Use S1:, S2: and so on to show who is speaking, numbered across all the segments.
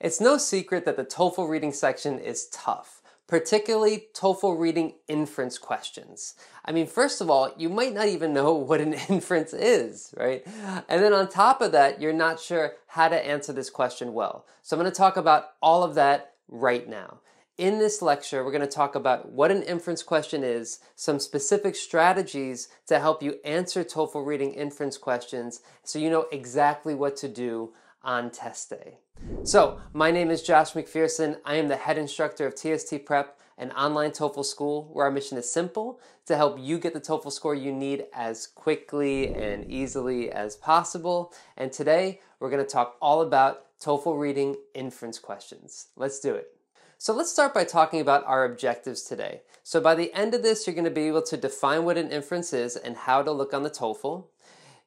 S1: It's no secret that the TOEFL reading section is tough, particularly TOEFL reading inference questions. I mean, first of all, you might not even know what an inference is, right? And then on top of that, you're not sure how to answer this question well. So I'm going to talk about all of that right now. In this lecture, we're going to talk about what an inference question is, some specific strategies to help you answer TOEFL reading inference questions so you know exactly what to do on test day. So, my name is Josh MacPherson. I am the head instructor of TST Prep, an online TOEFL school where our mission is simple to help you get the TOEFL score you need as quickly and easily as possible. And today, we're going to talk all about TOEFL reading inference questions. Let's do it. So let's start by talking about our objectives today. So by the end of this, you're going to be able to define what an inference is and how to look on the TOEFL.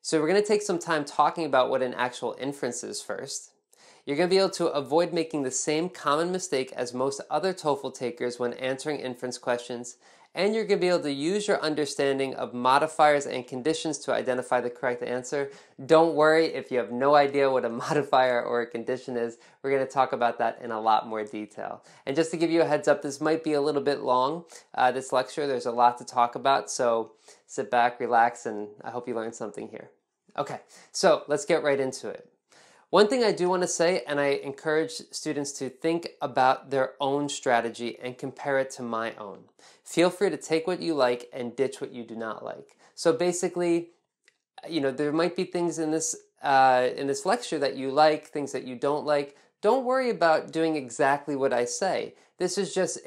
S1: So we're going to take some time talking about what an actual inference is first. You're going to be able to avoid making the same common mistake as most other TOEFL takers when answering inference questions, and you're going to be able to use your understanding of modifiers and conditions to identify the correct answer. Don't worry if you have no idea what a modifier or a condition is. We're going to talk about that in a lot more detail. And just to give you a heads up, this might be a little bit long, uh, this lecture. There's a lot to talk about, so sit back, relax, and I hope you learned something here. Okay, so let's get right into it. One thing I do want to say, and I encourage students to think about their own strategy and compare it to my own. Feel free to take what you like and ditch what you do not like. So basically, you know, there might be things in this uh, in this lecture that you like, things that you don't like. Don't worry about doing exactly what I say. This is just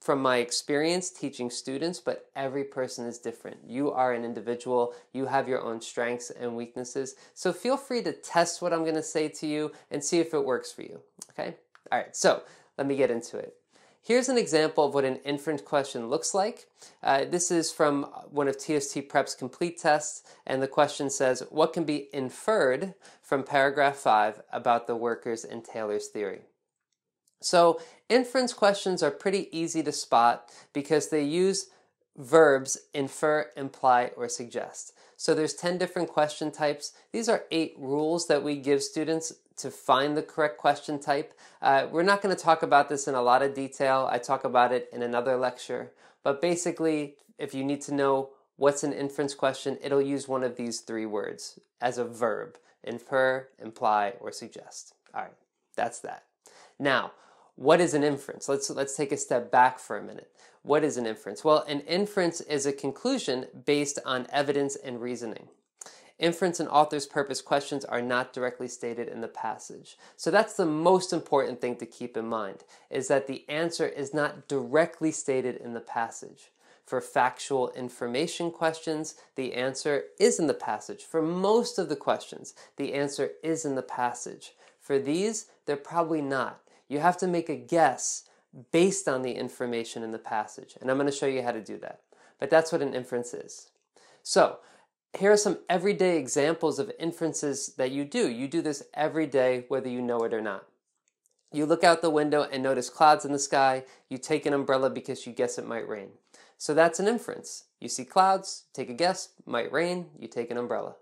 S1: from my experience teaching students, but every person is different. You are an individual, you have your own strengths and weaknesses. So feel free to test what I'm going to say to you and see if it works for you. Okay? All right, so let me get into it. Here's an example of what an inference question looks like. Uh, this is from one of TST Prep's complete tests, and the question says, What can be inferred from paragraph 5 about the workers in Taylor's theory? So inference questions are pretty easy to spot because they use verbs infer, imply, or suggest. So there's 10 different question types. These are eight rules that we give students to find the correct question type. Uh, we're not going to talk about this in a lot of detail. I talk about it in another lecture. But basically, if you need to know what's an inference question, it'll use one of these three words as a verb infer, imply, or suggest. All right, that's that. Now, what is an inference? Let's, let's take a step back for a minute. What is an inference? Well, an inference is a conclusion based on evidence and reasoning. Inference and author's purpose questions are not directly stated in the passage. So that's the most important thing to keep in mind, is that the answer is not directly stated in the passage. For factual information questions, the answer is in the passage. For most of the questions, the answer is in the passage. For these, they're probably not you have to make a guess based on the information in the passage. And I'm going to show you how to do that. But that's what an inference is. So, here are some everyday examples of inferences that you do. You do this every day, whether you know it or not. You look out the window and notice clouds in the sky. You take an umbrella because you guess it might rain. So that's an inference. You see clouds, take a guess, might rain, you take an umbrella.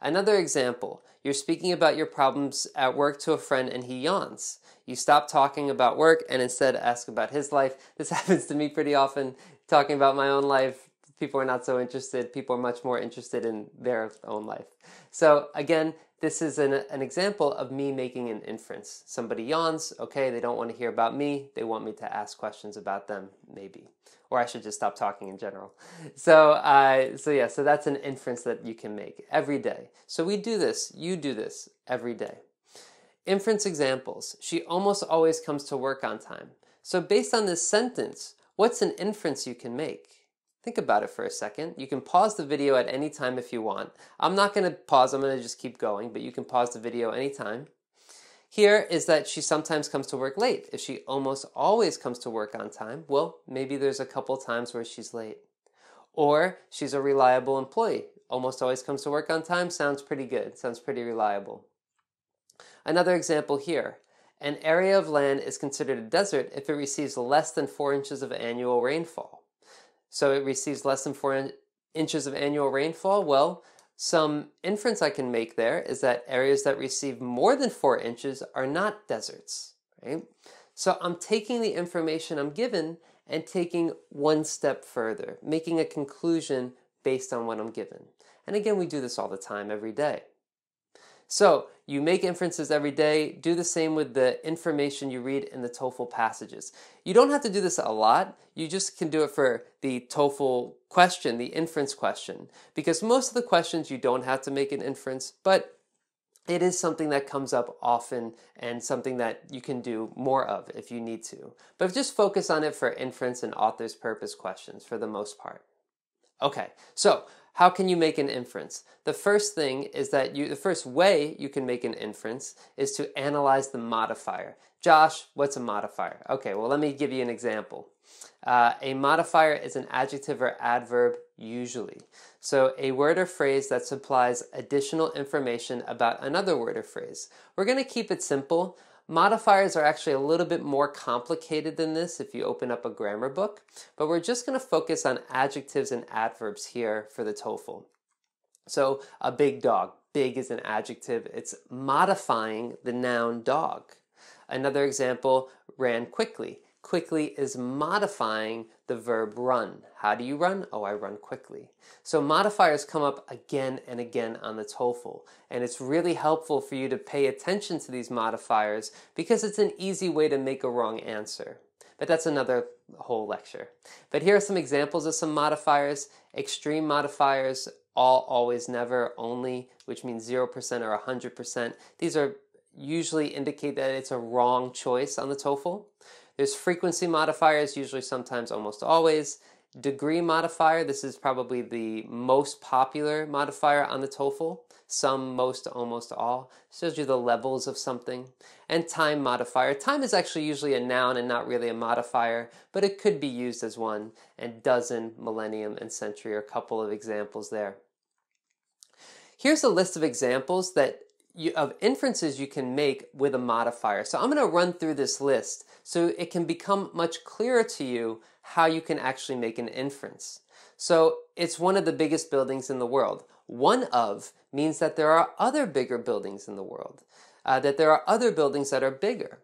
S1: Another example, you're speaking about your problems at work to a friend and he yawns. You stop talking about work and instead ask about his life. This happens to me pretty often, talking about my own life. People are not so interested. People are much more interested in their own life. So, again, this is an, an example of me making an inference. Somebody yawns, okay, they don't want to hear about me. They want me to ask questions about them, maybe. Or I should just stop talking in general. So, uh, so yeah, so that's an inference that you can make every day. So we do this, you do this every day. Inference examples. She almost always comes to work on time. So, based on this sentence, what's an inference you can make? Think about it for a second. You can pause the video at any time if you want. I'm not going to pause, I'm going to just keep going, but you can pause the video anytime. Here is that she sometimes comes to work late. If she almost always comes to work on time, well, maybe there's a couple times where she's late. Or she's a reliable employee. Almost always comes to work on time sounds pretty good, sounds pretty reliable. Another example here. An area of land is considered a desert if it receives less than 4 inches of annual rainfall. So it receives less than 4 in- inches of annual rainfall? Well, some inference I can make there is that areas that receive more than 4 inches are not deserts. right? So I'm taking the information I'm given and taking one step further, making a conclusion based on what I'm given. And again, we do this all the time, every day. So you make inferences every day. Do the same with the information you read in the TOEFL passages. You don't have to do this a lot. You just can do it for the TOEFL question, the inference question, because most of the questions you don't have to make an inference, but it is something that comes up often and something that you can do more of if you need to. But just focus on it for inference and author's purpose questions for the most part. Okay, so how can you make an inference? The first thing is that you, the first way you can make an inference is to analyze the modifier. Josh, what's a modifier? Okay, well, let me give you an example. Uh, a modifier is an adjective or adverb, usually. So, a word or phrase that supplies additional information about another word or phrase. We're going to keep it simple. Modifiers are actually a little bit more complicated than this if you open up a grammar book, but we're just going to focus on adjectives and adverbs here for the TOEFL. So, a big dog. Big is an adjective, it's modifying the noun dog. Another example, ran quickly. Quickly is modifying the verb run. How do you run? Oh, I run quickly. So modifiers come up again and again on the TOEFL, and it's really helpful for you to pay attention to these modifiers because it's an easy way to make a wrong answer. But that's another whole lecture. But here are some examples of some modifiers. Extreme modifiers, all, always, never, only, which means 0% or 100%. These are usually indicate that it's a wrong choice on the TOEFL. There's frequency modifiers, usually, sometimes, almost always. Degree modifier, this is probably the most popular modifier on the TOEFL. Some, most, almost all. Shows you the levels of something. And time modifier. Time is actually usually a noun and not really a modifier, but it could be used as one. And dozen, millennium, and century are a couple of examples there. Here's a list of examples that of inferences you can make with a modifier. So I'm going to run through this list so it can become much clearer to you how you can actually make an inference. So it's one of the biggest buildings in the world. One of means that there are other bigger buildings in the world, uh, that there are other buildings that are bigger.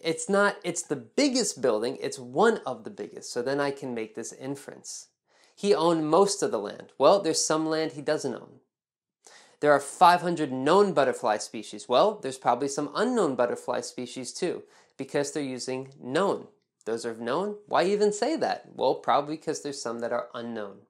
S1: It's not, it's the biggest building, it's one of the biggest. So then I can make this inference. He owned most of the land. Well, there's some land he doesn't own. There are 500 known butterfly species. Well, there's probably some unknown butterfly species too, because they're using known. Those are known. Why even say that? Well, probably because there's some that are unknown.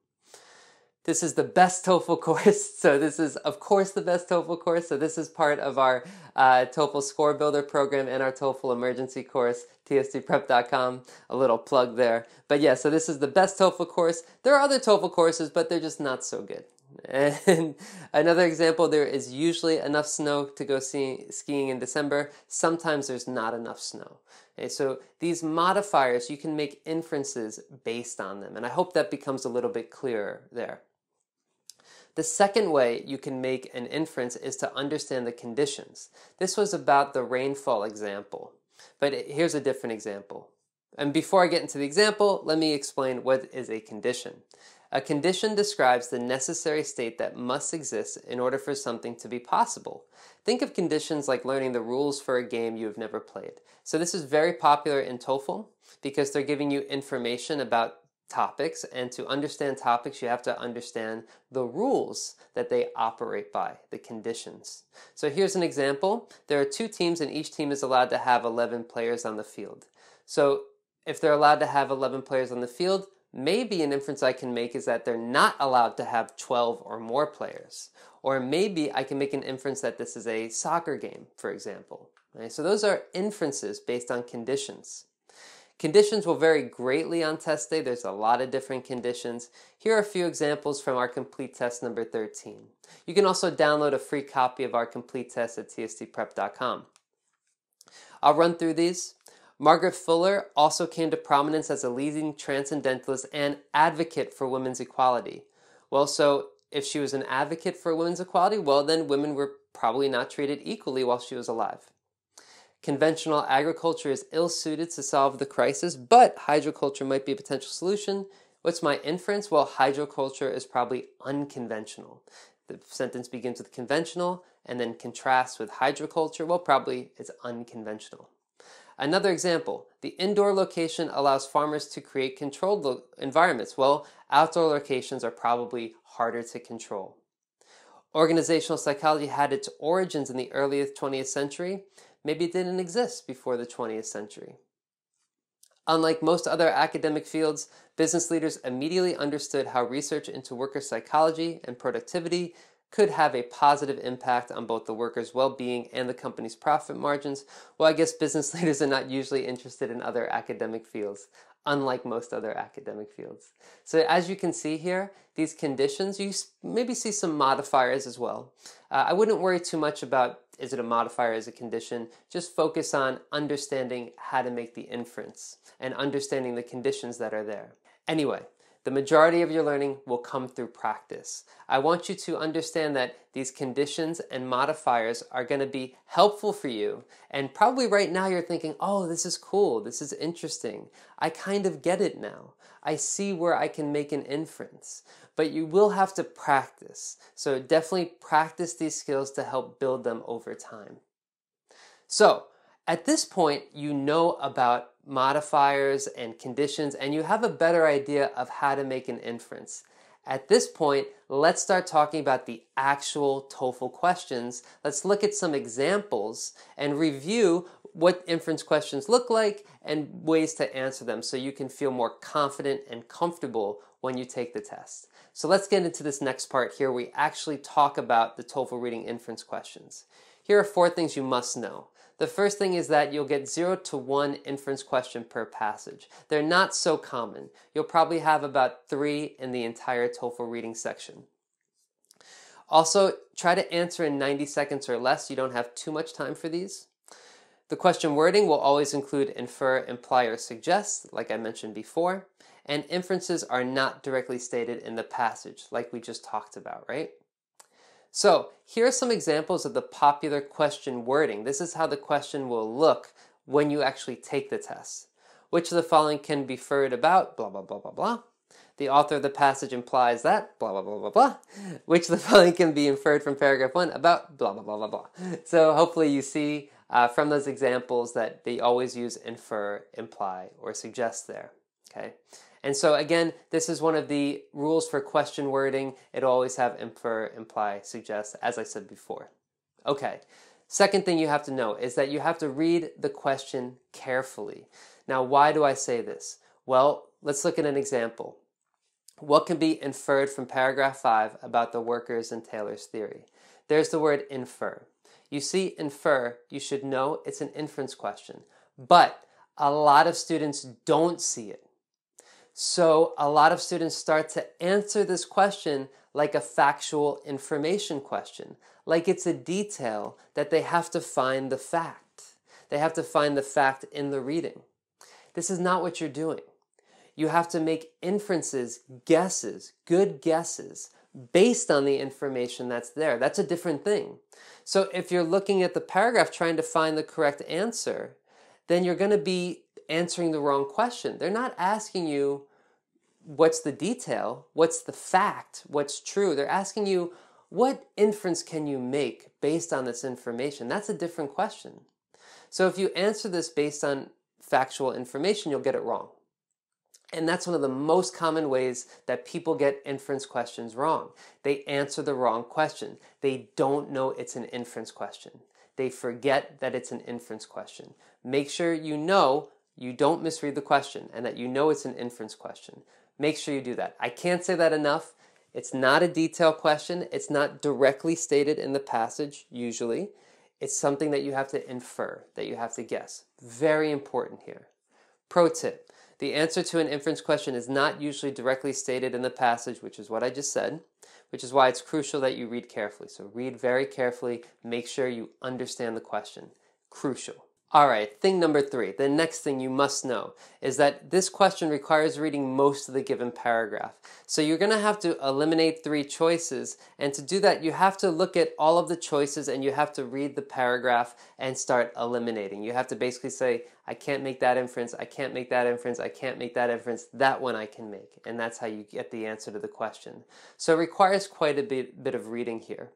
S1: This is the best TOEFL course. So this is, of course, the best TOEFL course. So this is part of our uh, TOEFL Score Builder program and our TOEFL Emergency course, tstprep.com. A little plug there. But yeah, so this is the best TOEFL course. There are other TOEFL courses, but they're just not so good. And another example, there is usually enough snow to go see, skiing in December. Sometimes there's not enough snow. Okay, so these modifiers, you can make inferences based on them. And I hope that becomes a little bit clearer there. The second way you can make an inference is to understand the conditions. This was about the rainfall example, but here's a different example. And before I get into the example, let me explain what is a condition. A condition describes the necessary state that must exist in order for something to be possible. Think of conditions like learning the rules for a game you have never played. So this is very popular in TOEFL because they're giving you information about topics and to understand topics you have to understand the rules that they operate by, the conditions. So here's an example. There are two teams and each team is allowed to have 11 players on the field. So if they're allowed to have 11 players on the field, Maybe an inference I can make is that they're not allowed to have 12 or more players. Or maybe I can make an inference that this is a soccer game, for example. Right? So those are inferences based on conditions. Conditions will vary greatly on test day. There's a lot of different conditions. Here are a few examples from our complete test number 13. You can also download a free copy of our complete test at tstprep.com. I'll run through these. Margaret Fuller also came to prominence as a leading transcendentalist and advocate for women's equality. Well, so if she was an advocate for women's equality, well, then women were probably not treated equally while she was alive. Conventional agriculture is ill suited to solve the crisis, but hydroculture might be a potential solution. What's my inference? Well, hydroculture is probably unconventional. The sentence begins with conventional and then contrasts with hydroculture. Well, probably it's unconventional. Another example, the indoor location allows farmers to create controlled environments. Well, outdoor locations are probably harder to control. Organizational psychology had its origins in the early 20th century. Maybe it didn't exist before the 20th century. Unlike most other academic fields, business leaders immediately understood how research into worker psychology and productivity could have a positive impact on both the workers' well being and the company's profit margins. Well, I guess business leaders are not usually interested in other academic fields, unlike most other academic fields. So, as you can see here, these conditions, you maybe see some modifiers as well. Uh, I wouldn't worry too much about is it a modifier, is a condition. Just focus on understanding how to make the inference and understanding the conditions that are there. Anyway, the majority of your learning will come through practice. I want you to understand that these conditions and modifiers are going to be helpful for you. And probably right now you're thinking, oh, this is cool. This is interesting. I kind of get it now. I see where I can make an inference. But you will have to practice. So definitely practice these skills to help build them over time. So, at this point, you know about modifiers and conditions, and you have a better idea of how to make an inference. At this point, let's start talking about the actual TOEFL questions. Let's look at some examples and review what inference questions look like and ways to answer them so you can feel more confident and comfortable when you take the test. So let's get into this next part here. We actually talk about the TOEFL reading inference questions. Here are four things you must know. The first thing is that you'll get 0 to 1 inference question per passage. They're not so common. You'll probably have about 3 in the entire TOEFL reading section. Also, try to answer in 90 seconds or less. You don't have too much time for these. The question wording will always include infer, imply, or suggest, like I mentioned before. And inferences are not directly stated in the passage, like we just talked about, right? So here are some examples of the popular question wording. This is how the question will look when you actually take the test. Which of the following can be inferred about blah, blah, blah, blah, blah. The author of the passage implies that blah, blah, blah, blah, blah. Which of the following can be inferred from paragraph one about blah, blah, blah, blah, blah. So hopefully you see uh, from those examples that they always use infer, imply, or suggest there. Okay. And so again, this is one of the rules for question wording. It'll always have infer, imply, suggest, as I said before. Okay. Second thing you have to know is that you have to read the question carefully. Now, why do I say this? Well, let's look at an example. What can be inferred from paragraph 5 about the workers and Taylor's theory? There's the word infer. You see, infer, you should know it's an inference question. But a lot of students don't see it. So a lot of students start to answer this question like a factual information question, like it's a detail that they have to find the fact. They have to find the fact in the reading. This is not what you're doing. You have to make inferences, guesses, good guesses, based on the information that's there. That's a different thing. So if you're looking at the paragraph trying to find the correct answer, then you're going to be answering the wrong question. They're not asking you what's the detail, what's the fact, what's true. They're asking you what inference can you make based on this information. That's a different question. So if you answer this based on factual information, you'll get it wrong. And that's one of the most common ways that people get inference questions wrong. They answer the wrong question. They don't know it's an inference question. They forget that it's an inference question. Make sure you know you don't misread the question and that you know it's an inference question. Make sure you do that. I can't say that enough. It's not a detailed question. It's not directly stated in the passage, usually. It's something that you have to infer, that you have to guess. Very important here. Pro tip the answer to an inference question is not usually directly stated in the passage, which is what I just said, which is why it's crucial that you read carefully. So read very carefully, make sure you understand the question. Crucial. All right, thing number three, the next thing you must know is that this question requires reading most of the given paragraph. So you're going to have to eliminate three choices, and to do that, you have to look at all of the choices and you have to read the paragraph and start eliminating. You have to basically say, I can't make that inference, I can't make that inference, I can't make that inference, that one I can make. And that's how you get the answer to the question. So it requires quite a bit, bit of reading here.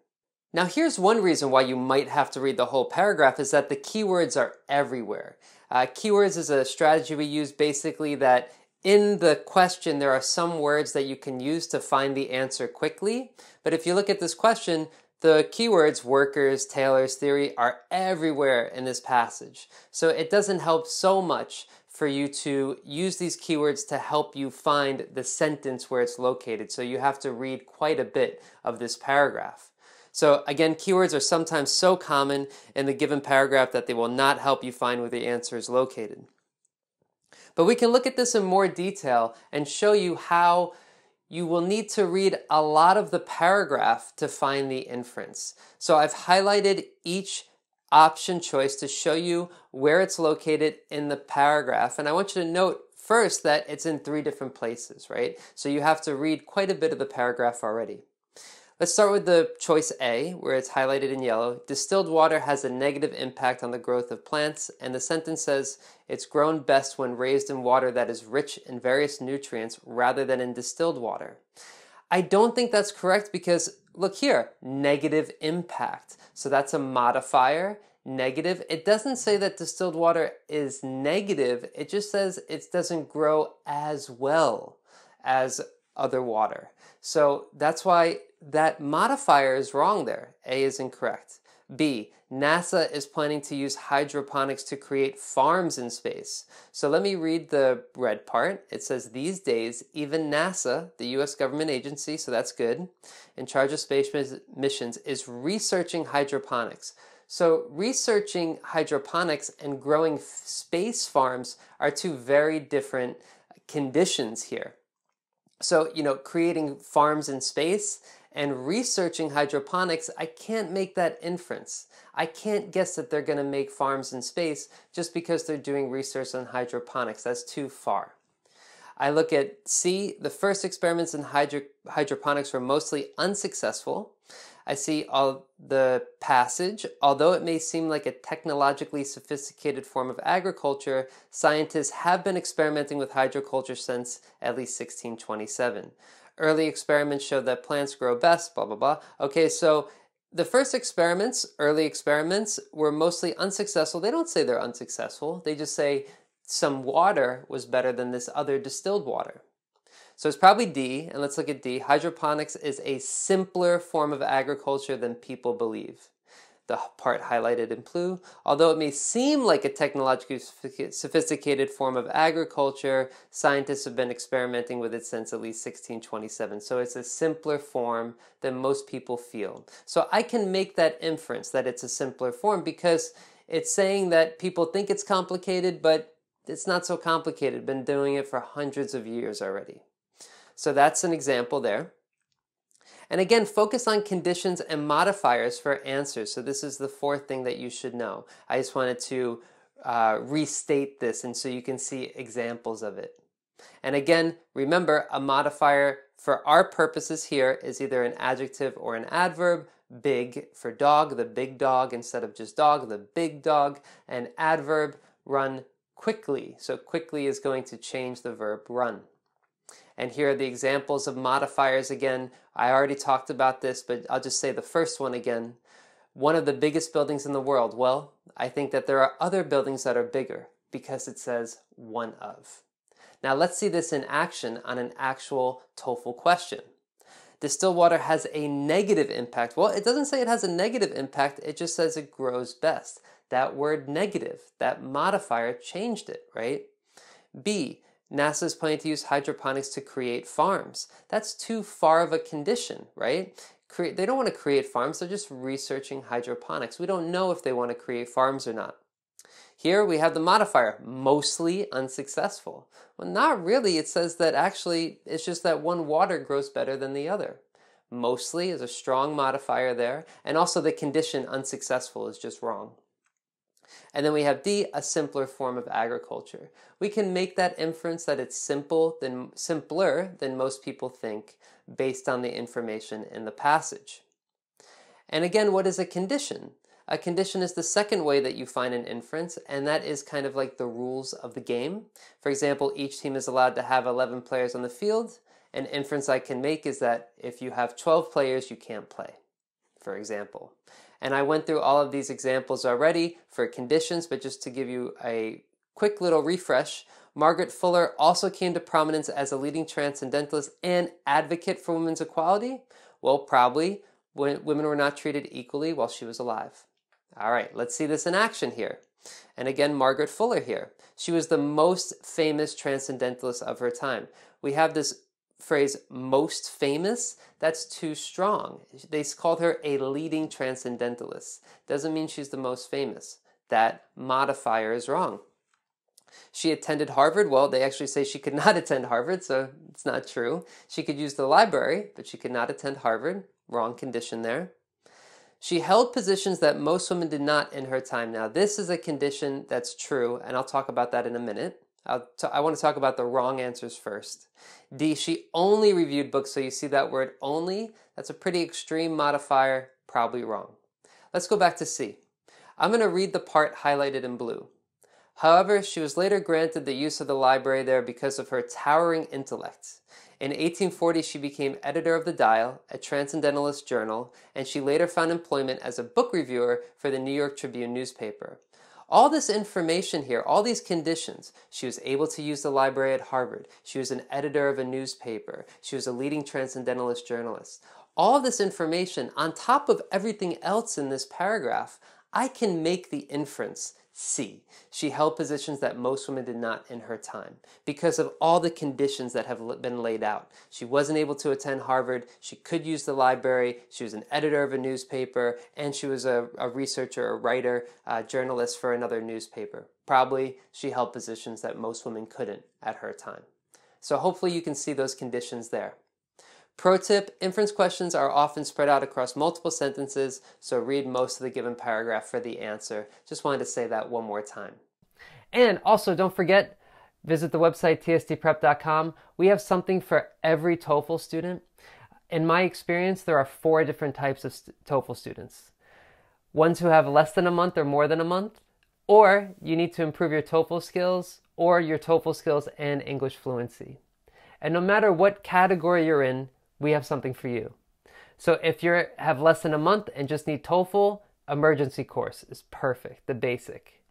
S1: Now here's one reason why you might have to read the whole paragraph is that the keywords are everywhere. Uh, keywords is a strategy we use basically that in the question there are some words that you can use to find the answer quickly. But if you look at this question, the keywords workers, Taylor's theory are everywhere in this passage. So it doesn't help so much for you to use these keywords to help you find the sentence where it's located. So you have to read quite a bit of this paragraph. So again, keywords are sometimes so common in the given paragraph that they will not help you find where the answer is located. But we can look at this in more detail and show you how you will need to read a lot of the paragraph to find the inference. So I've highlighted each option choice to show you where it's located in the paragraph. And I want you to note first that it's in three different places, right? So you have to read quite a bit of the paragraph already. Let's start with the choice A, where it's highlighted in yellow. Distilled water has a negative impact on the growth of plants, and the sentence says it's grown best when raised in water that is rich in various nutrients rather than in distilled water. I don't think that's correct because look here, negative impact. So that's a modifier, negative. It doesn't say that distilled water is negative, it just says it doesn't grow as well as other water. So that's why that modifier is wrong there. A is incorrect. B, NASA is planning to use hydroponics to create farms in space. So let me read the red part. It says, These days, even NASA, the US government agency, so that's good, in charge of space missions, is researching hydroponics. So, researching hydroponics and growing space farms are two very different conditions here. So, you know, creating farms in space and researching hydroponics, I can't make that inference. I can't guess that they're going to make farms in space just because they're doing research on hydroponics. That's too far. I look at C, the first experiments in hydro- hydroponics were mostly unsuccessful. I see all the passage. Although it may seem like a technologically sophisticated form of agriculture, scientists have been experimenting with hydroculture since at least 1627. Early experiments showed that plants grow best, blah, blah, blah. Okay, so the first experiments, early experiments, were mostly unsuccessful. They don't say they're unsuccessful, they just say some water was better than this other distilled water. So it's probably D, and let's look at D. Hydroponics is a simpler form of agriculture than people believe. The part highlighted in blue, although it may seem like a technologically sophisticated form of agriculture, scientists have been experimenting with it since at least 1627. So it's a simpler form than most people feel. So I can make that inference that it's a simpler form because it's saying that people think it's complicated, but it's not so complicated. Been doing it for hundreds of years already. So that's an example there. And again, focus on conditions and modifiers for answers. So this is the fourth thing that you should know. I just wanted to uh, restate this and so you can see examples of it. And again, remember a modifier for our purposes here is either an adjective or an adverb. Big for dog, the big dog instead of just dog, the big dog. And adverb, run quickly. So quickly is going to change the verb run. And here are the examples of modifiers again. I already talked about this, but I'll just say the first one again. One of the biggest buildings in the world. Well, I think that there are other buildings that are bigger because it says one of. Now let's see this in action on an actual TOEFL question. Distilled water has a negative impact. Well, it doesn't say it has a negative impact, it just says it grows best. That word negative, that modifier changed it, right? B, NASA is planning to use hydroponics to create farms. That's too far of a condition, right? Create, they don't want to create farms, they're just researching hydroponics. We don't know if they want to create farms or not. Here we have the modifier, mostly unsuccessful. Well, not really. It says that actually it's just that one water grows better than the other. Mostly is a strong modifier there, and also the condition unsuccessful is just wrong. And then we have D, a simpler form of agriculture. We can make that inference that it's simple than simpler than most people think based on the information in the passage. And again, what is a condition? A condition is the second way that you find an inference, and that is kind of like the rules of the game. For example, each team is allowed to have 11 players on the field. An inference I can make is that if you have 12 players, you can't play. for example. And I went through all of these examples already for conditions, but just to give you a quick little refresh, Margaret Fuller also came to prominence as a leading transcendentalist and advocate for women's equality. Well, probably when women were not treated equally while she was alive. All right, let's see this in action here. And again, Margaret Fuller here. She was the most famous transcendentalist of her time. We have this phrase most famous, that's too strong. They called her a leading transcendentalist. Doesn't mean she's the most famous. That modifier is wrong. She attended Harvard. Well, they actually say she could not attend Harvard, so it's not true. She could use the library, but she could not attend Harvard. Wrong condition there. She held positions that most women did not in her time. Now, this is a condition that's true, and I'll talk about that in a minute. I want to talk about the wrong answers first. D, she only reviewed books, so you see that word only. That's a pretty extreme modifier, probably wrong. Let's go back to C. I'm going to read the part highlighted in blue. However, she was later granted the use of the library there because of her towering intellect. In 1840, she became editor of The Dial, a transcendentalist journal, and she later found employment as a book reviewer for the New York Tribune newspaper. All this information here, all these conditions, she was able to use the library at Harvard. She was an editor of a newspaper. She was a leading transcendentalist journalist. All this information, on top of everything else in this paragraph, I can make the inference C. She held positions that most women did not in her time because of all the conditions that have been laid out. She wasn't able to attend Harvard, she could use the library, she was an editor of a newspaper, and she was a, a researcher, a writer, a journalist for another newspaper. Probably she held positions that most women couldn't at her time. So hopefully you can see those conditions there. Pro tip, inference questions are often spread out across multiple sentences, so read most of the given paragraph for the answer. Just wanted to say that one more time. And also, don't forget, visit the website tstprep.com. We have something for every TOEFL student. In my experience, there are four different types of TOEFL students ones who have less than a month or more than a month, or you need to improve your TOEFL skills or your TOEFL skills and English fluency. And no matter what category you're in, we have something for you. So if you have less than a month and just need TOEFL, emergency course is perfect, the basic.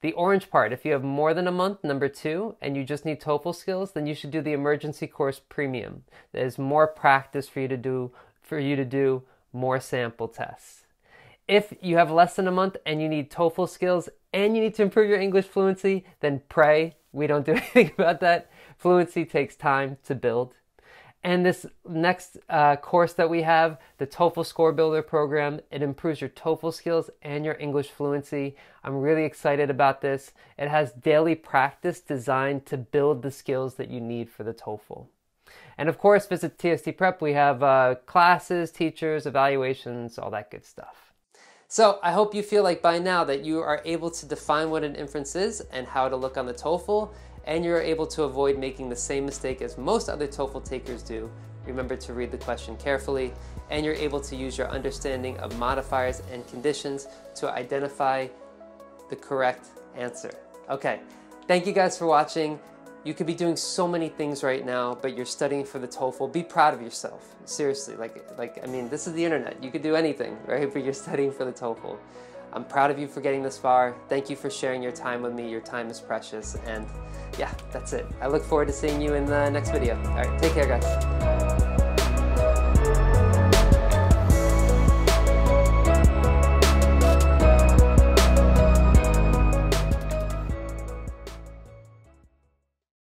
S1: The orange part, if you have more than a month, number two, and you just need TOEFL skills, then you should do the emergency course premium. There's more practice for you to do, for you to do more sample tests. If you have less than a month and you need TOEFL skills and you need to improve your English fluency, then pray. We don't do anything about that. Fluency takes time to build. And this next uh, course that we have, the TOEFL Score Builder program, it improves your TOEFL skills and your English fluency. I'm really excited about this. It has daily practice designed to build the skills that you need for the TOEFL. And of course, visit TST Prep. We have uh, classes, teachers, evaluations, all that good stuff. So I hope you feel like by now that you are able to define what an inference is and how to look on the TOEFL and you're able to avoid making the same mistake as most other TOEFL takers do. Remember to read the question carefully, and you're able to use your understanding of modifiers and conditions to identify the correct answer. Okay, thank you guys for watching. You could be doing so many things right now, but you're studying for the TOEFL. Be proud of yourself. Seriously, like, like I mean, this is the internet. You could do anything, right? But you're studying for the TOEFL. I'm proud of you for getting this far. Thank you for sharing your time with me. Your time is precious. And yeah, that's it. I look forward to seeing you in the next video. All right, take care, guys.